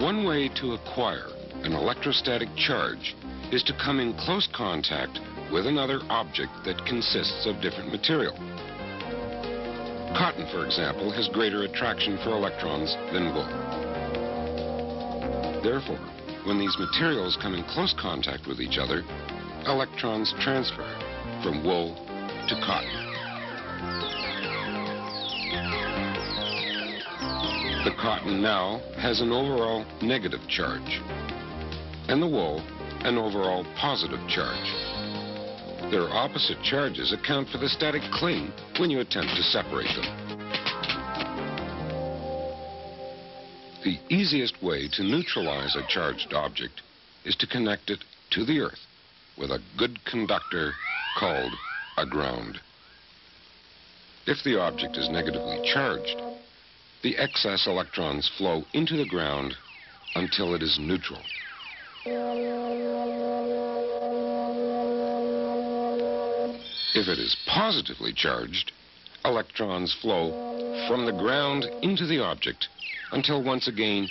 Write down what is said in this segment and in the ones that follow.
One way to acquire an electrostatic charge is to come in close contact with another object that consists of different material. Cotton, for example, has greater attraction for electrons than wool. Therefore, when these materials come in close contact with each other, electrons transfer from wool to cotton. The cotton now has an overall negative charge, and the wool an overall positive charge. Their opposite charges account for the static cling when you attempt to separate them. The easiest way to neutralize a charged object is to connect it to the earth with a good conductor called a ground. If the object is negatively charged, the excess electrons flow into the ground until it is neutral. If it is positively charged, electrons flow from the ground into the object until once again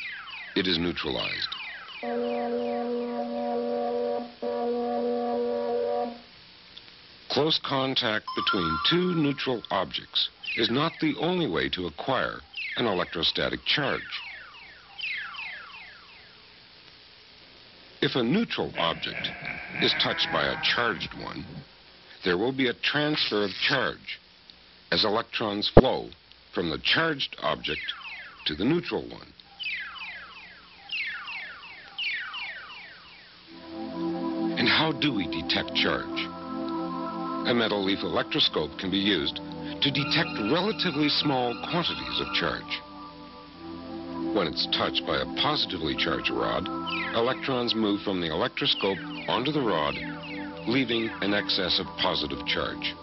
it is neutralized. Close contact between two neutral objects is not the only way to acquire an electrostatic charge. If a neutral object is touched by a charged one, there will be a transfer of charge as electrons flow from the charged object to the neutral one. And how do we detect charge? A metal leaf electroscope can be used to detect relatively small quantities of charge. When it's touched by a positively charged rod, electrons move from the electroscope onto the rod leaving an excess of positive charge.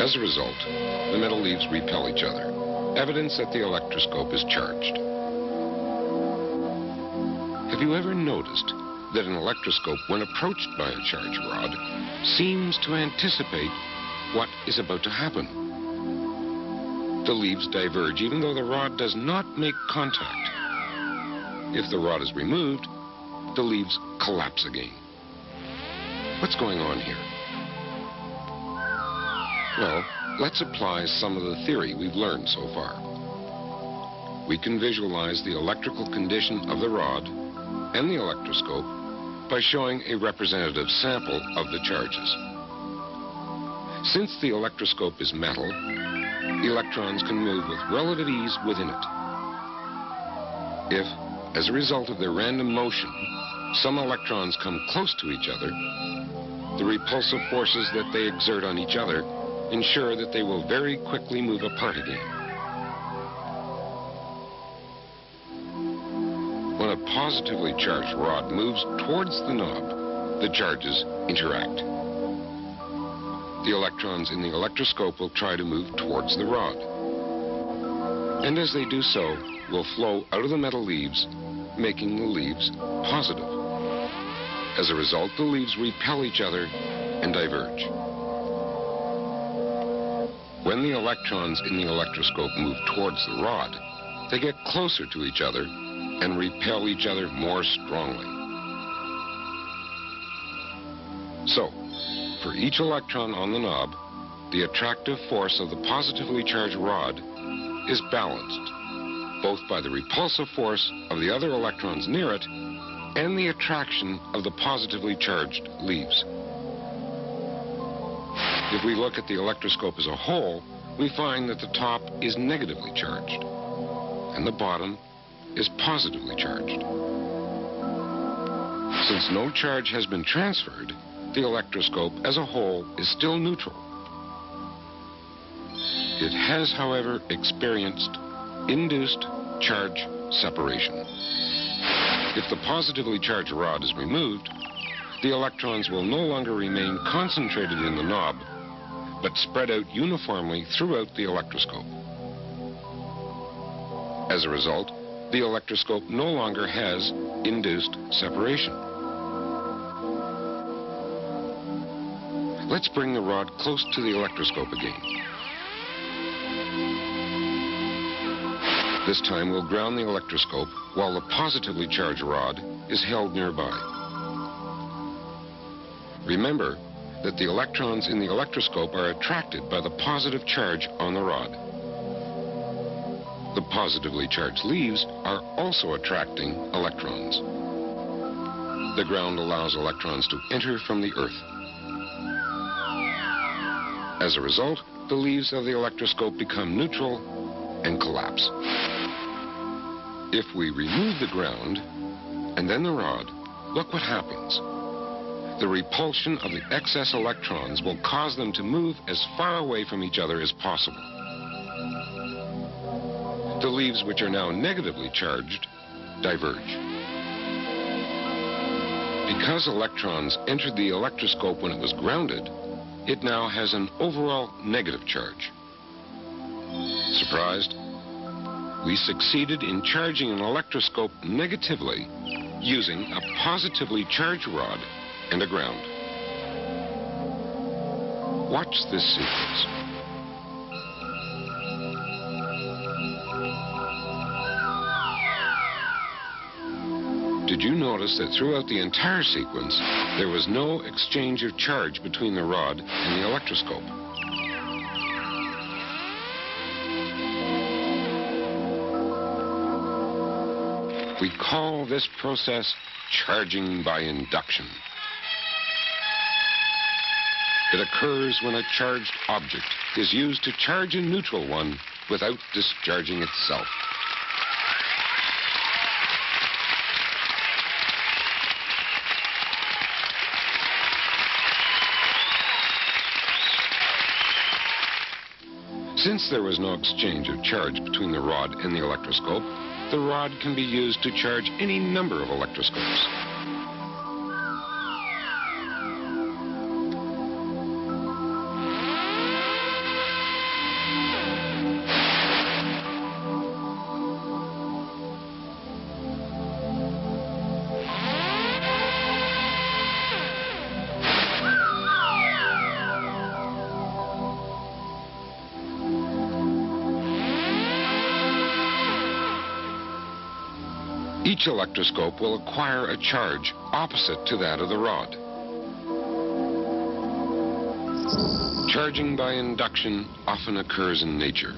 As a result, the metal leaves repel each other, evidence that the electroscope is charged. Have you ever noticed that an electroscope, when approached by a charge rod, seems to anticipate what is about to happen? The leaves diverge even though the rod does not make contact. If the rod is removed, the leaves collapse again. What's going on here? Well, let's apply some of the theory we've learned so far. We can visualize the electrical condition of the rod and the electroscope by showing a representative sample of the charges. Since the electroscope is metal, electrons can move with relative ease within it. If as a result of their random motion, some electrons come close to each other. The repulsive forces that they exert on each other ensure that they will very quickly move apart again. Positively charged rod moves towards the knob, the charges interact. The electrons in the electroscope will try to move towards the rod. And as they do so, will flow out of the metal leaves, making the leaves positive. As a result, the leaves repel each other and diverge. When the electrons in the electroscope move towards the rod, they get closer to each other and repel each other more strongly. So, for each electron on the knob, the attractive force of the positively charged rod is balanced both by the repulsive force of the other electrons near it and the attraction of the positively charged leaves. If we look at the electroscope as a whole, we find that the top is negatively charged and the bottom is positively charged. Since no charge has been transferred, the electroscope as a whole is still neutral. It has, however, experienced induced charge separation. If the positively charged rod is removed, the electrons will no longer remain concentrated in the knob, but spread out uniformly throughout the electroscope. As a result, the electroscope no longer has induced separation. Let's bring the rod close to the electroscope again. This time we'll ground the electroscope while the positively charged rod is held nearby. Remember that the electrons in the electroscope are attracted by the positive charge on the rod. The positively charged leaves are also attracting electrons. The ground allows electrons to enter from the earth. As a result, the leaves of the electroscope become neutral and collapse. If we remove the ground and then the rod, look what happens. The repulsion of the excess electrons will cause them to move as far away from each other as possible. The leaves which are now negatively charged diverge. Because electrons entered the electroscope when it was grounded, it now has an overall negative charge. Surprised? We succeeded in charging an electroscope negatively using a positively charged rod and a ground. Watch this sequence. Did you notice that throughout the entire sequence, there was no exchange of charge between the rod and the electroscope? We call this process charging by induction. It occurs when a charged object is used to charge a neutral one without discharging itself. Since there was no exchange of charge between the rod and the electroscope, the rod can be used to charge any number of electroscopes. Each electroscope will acquire a charge opposite to that of the rod. Charging by induction often occurs in nature.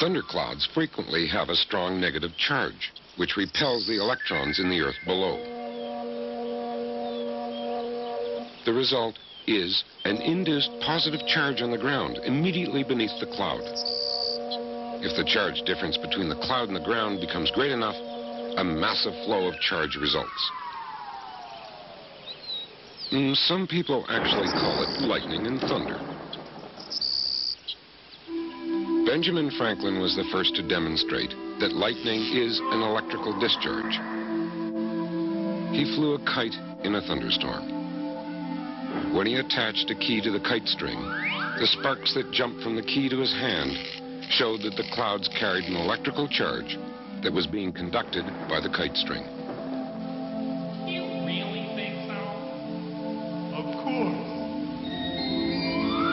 Thunderclouds frequently have a strong negative charge, which repels the electrons in the earth below. The result is an induced positive charge on the ground immediately beneath the cloud. If the charge difference between the cloud and the ground becomes great enough, a massive flow of charge results. Mm, some people actually call it lightning and thunder. Benjamin Franklin was the first to demonstrate that lightning is an electrical discharge. He flew a kite in a thunderstorm. When he attached a key to the kite string, the sparks that jumped from the key to his hand showed that the clouds carried an electrical charge that was being conducted by the kite string. You really think so? Of course.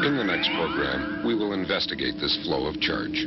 In the next program, we will investigate this flow of charge.